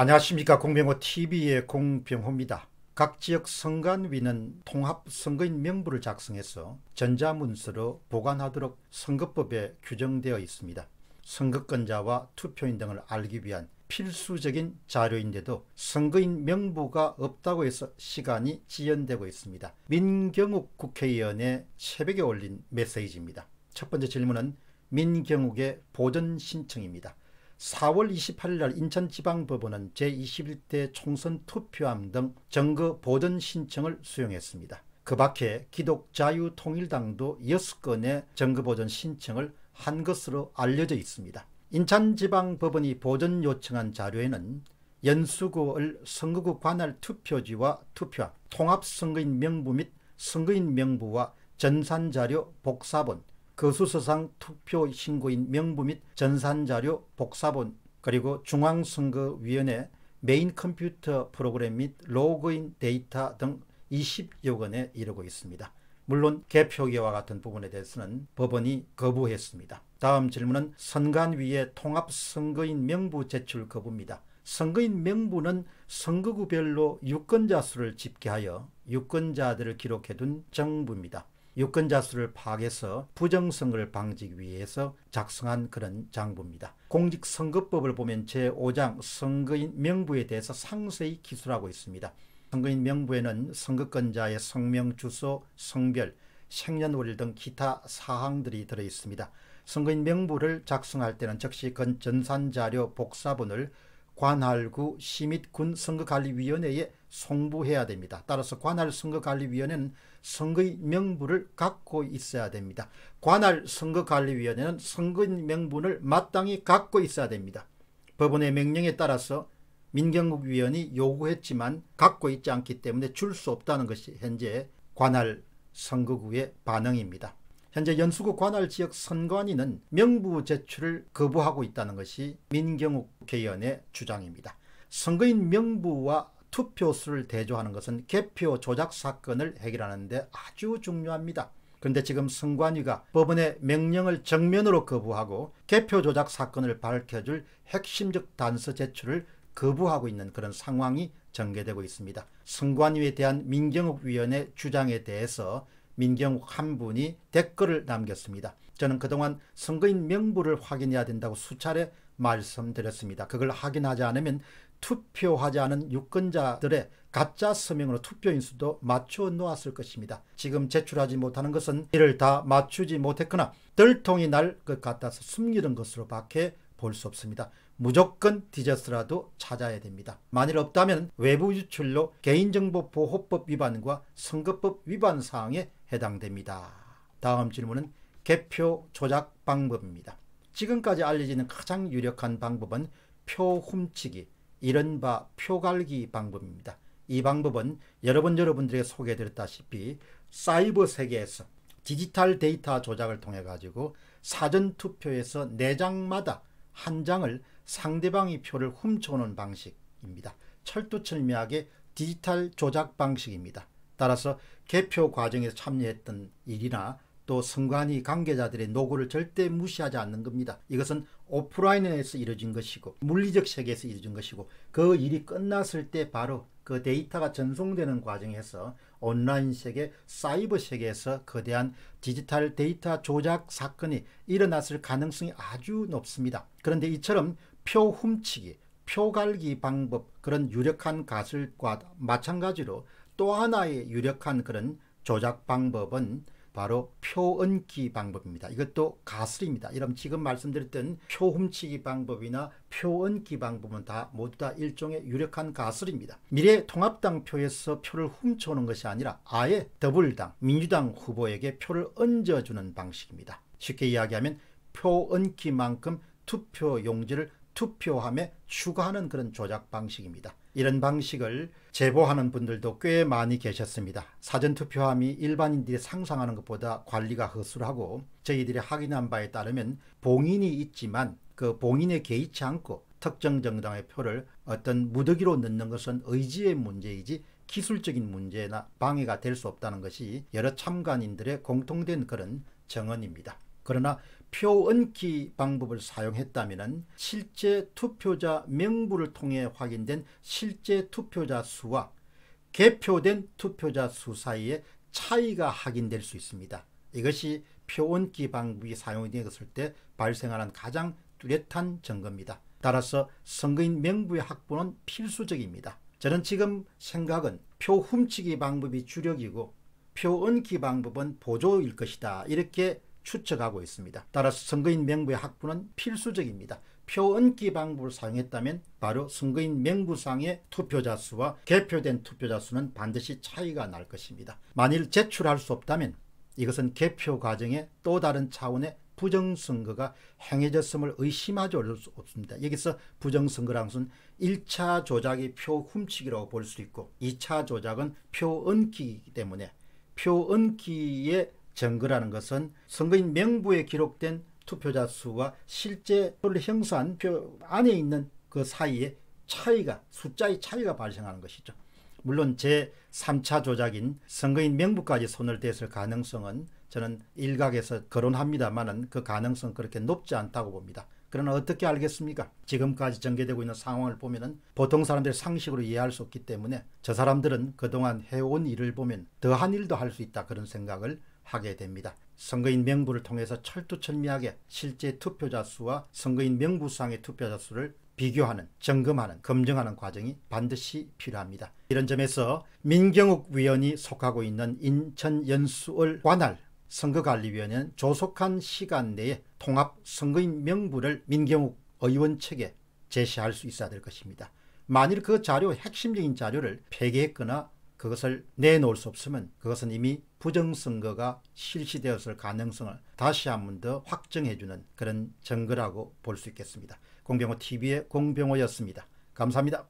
안녕하십니까 공병호 TV의 공병호입니다. 각 지역 선관위는 통합선거인 명부를 작성해서 전자문서로 보관하도록 선거법에 규정되어 있습니다. 선거권자와 투표인 등을 알기 위한 필수적인 자료인데도 선거인 명부가 없다고 해서 시간이 지연되고 있습니다. 민경욱 국회의원의 새벽에 올린 메시지입니다. 첫 번째 질문은 민경욱의 보전 신청입니다. 4월 28일 날 인천지방법원은 제21대 총선 투표함 등 정거 보전 신청을 수용했습니다. 그 밖에 기독자유통일당도 6건의 정거 보전 신청을 한 것으로 알려져 있습니다. 인천지방법원이 보전 요청한 자료에는 연수구을 선거구 관할 투표지와 투표함, 통합선거인 명부 및 선거인 명부와 전산자료 복사본, 거소 선상 투표 신고인 명부 및 전산자료 복사본 그리고 중앙선거위원회 메인 컴퓨터 프로그램 및 로그인 데이터 등 20여 건에 이르고 있습니다. 물론 개표기와 같은 부분에 대해서는 법원이 거부했습니다. 다음 질문은 선관위의 통합선거인 명부 제출 거부입니다. 선거인 명부는 선거구별로 유권자 수를 집계하여 유권자들을 기록해둔 장부입니다. 유권자 수를 파악해서 부정선거를 방지하기 위해서 작성한 그런 장부입니다. 공직선거법을 보면 제5장 선거인 명부에 대해서 상세히 기술하고 있습니다. 선거인 명부에는 선거권자의 성명, 주소, 성별, 생년월일 등 기타 사항들이 들어 있습니다. 선거인 명부를 작성할 때는 즉시 건 전산자료 복사본을 관할구 시및군 선거관리위원회에 송부해야 됩니다. 따라서 관할 선거관리위원회는 선거의 명부를 갖고 있어야 됩니다. 관할 선거관리위원회는 선거인 명분을 마땅히 갖고 있어야 됩니다. 법원의 명령에 따라서 민경국 위원이 요구했지만 갖고 있지 않기 때문에 줄 수 없다는 것이 현재 관할 선거구의 반응입니다. 현재 연수구 관할 지역 선관위는 명부 제출을 거부하고 있다는 것이 민경욱 국회의원의 주장입니다. 선거인 명부와 투표수를 대조하는 것은 개표 조작 사건을 해결하는 데 아주 중요합니다. 그런데 지금 선관위가 법원의 명령을 정면으로 거부하고 개표 조작 사건을 밝혀줄 핵심적 단서 제출을 거부하고 있는 그런 상황이 전개되고 있습니다. 선관위에 대한 민경욱 위원의 주장에 대해서 민경욱 한 분이 댓글을 남겼습니다. 저는 그동안 선거인 명부를 확인해야 된다고 수차례 말씀드렸습니다. 그걸 확인하지 않으면 투표하지 않은 유권자들의 가짜 서명으로 투표인 수도 맞춰 놓았을 것입니다. 지금 제출하지 못하는 것은 이를 다 맞추지 못했거나 덜통이 날 것 같아서 숨기는 것으로 밖에 볼 수 없습니다. 무조건 뒤져서라도 찾아야 됩니다. 만일 없다면 외부 유출로 개인정보보호법 위반과 선거법 위반 사항에 해당됩니다. 다음 질문은 개표 조작 방법입니다. 지금까지 알려지는 가장 유력한 방법은 표 훔치기, 이른바 표갈이 방법입니다. 이 방법은 여러 번 여러분들에게 소개해드렸다시피 사이버 세계에서 디지털 데이터 조작을 통해 가지고 사전 투표에서 4장마다 한 장을 상대방의 표를 훔쳐오는 방식입니다. 철두철미하게 디지털 조작 방식입니다. 따라서 개표 과정에 참여했던 일이나 또 선관위 관계자들의 노고를 절대 무시하지 않는 겁니다. 이것은 오프라인에서 이루어진 것이고 물리적 세계에서 이루어진 것이고 그 일이 끝났을 때 바로 그 데이터가 전송되는 과정에서 온라인 세계, 사이버 세계에서 거대한 디지털 데이터 조작 사건이 일어났을 가능성이 아주 높습니다. 그런데 이처럼 표 훔치기, 표 갈기 방법 그런 유력한 가설과 마찬가지로 또 하나의 유력한 그런 조작 방법은 바로 표 얹기 방법입니다. 이것도 가설입니다. 이런 지금 말씀드렸던 표 훔치기 방법이나 표 얹기 방법은 다 모두 다 일종의 유력한 가설입니다. 미래 통합당 표에서 표를 훔쳐오는 것이 아니라 아예 더불당, 민주당 후보에게 표를 얹어주는 방식입니다. 쉽게 이야기하면 표 얹기만큼 투표 용지를 투표함에 추가하는 그런 조작 방식입니다. 이런 방식을 제보하는 분들도 꽤 많이 계셨습니다. 사전투표함이 일반인들이 상상하는 것보다 관리가 허술하고 저희들이 확인한 바에 따르면 봉인이 있지만 그 봉인에 개의치 않고 특정 정당의 표를 어떤 무더기로 넣는 것은 의지의 문제이지 기술적인 문제나 방해가 될 수 없다는 것이 여러 참관인들의 공통된 그런 정언입니다. 그러나 표언기 방법을 사용했다면 실제 투표자 명부를 통해 확인된 실제 투표자 수와 개표된 투표자 수 사이에 차이가 확인될 수 있습니다. 이것이 표언기 방법이 사용되었을 때 발생하는 가장 뚜렷한 증거입니다. 따라서 선거인 명부의 확보는 필수적입니다. 저는 지금 생각은 표 훔치기 방법이 주력이고 표 얹기 방법은 보조일 것이다. 이렇게 추측하고 있습니다. 따라서 선거인 명부의 확보는 필수적입니다. 표 얹기 방법을 사용했다면 바로 선거인 명부상의 투표자 수와 개표된 투표자 수는 반드시 차이가 날 것입니다. 만일 제출할 수 없다면 이것은 개표 과정에 또 다른 차원의 부정선거가 행해졌음을 의심하지 수 없습니다. 여기서 부정선거라는 것은 1차 조작이 표 훔치기라고 볼 수 있고 2차 조작은 표 얹기이기 때문에 표 얹기의 증거라는 것은 선거인 명부에 기록된 투표자 수와 실제 표를 형성한 표 안에 있는 그 사이에 차이가 숫자의 차이가 발생하는 것이죠. 물론 제 3차 조작인 선거인 명부까지 손을 댔을 가능성은 저는 일각에서 거론합니다만은 그 가능성 그렇게 높지 않다고 봅니다. 그러나 어떻게 알겠습니까? 지금까지 전개되고 있는 상황을 보면은 보통 사람들이 상식으로 이해할 수 없기 때문에 저 사람들은 그동안 해온 일을 보면 더한 일도 할 수 있다 그런 생각을 하게 됩니다. 선거인 명부를 통해서 철두철미하게 실제 투표자 수와 선거인 명부상의 투표자 수를 비교하는, 점검하는, 검증하는 과정이 반드시 필요합니다. 이런 점에서 민경욱 위원이 속하고 있는 인천 연수을 관할 선거관리위원회는 조속한 시간 내에 통합 선거인 명부를 민경욱 의원 측에 제시할 수 있어야 될 것입니다. 만일 그 자료, 핵심적인 자료를 폐기했거나 그것을 내놓을 수 없으면 그것은 이미 부정선거가 실시되었을 가능성을 다시 한 번 더 확정해주는 그런 증거라고 볼 수 있겠습니다. 공병호 TV의 공병호였습니다. 감사합니다.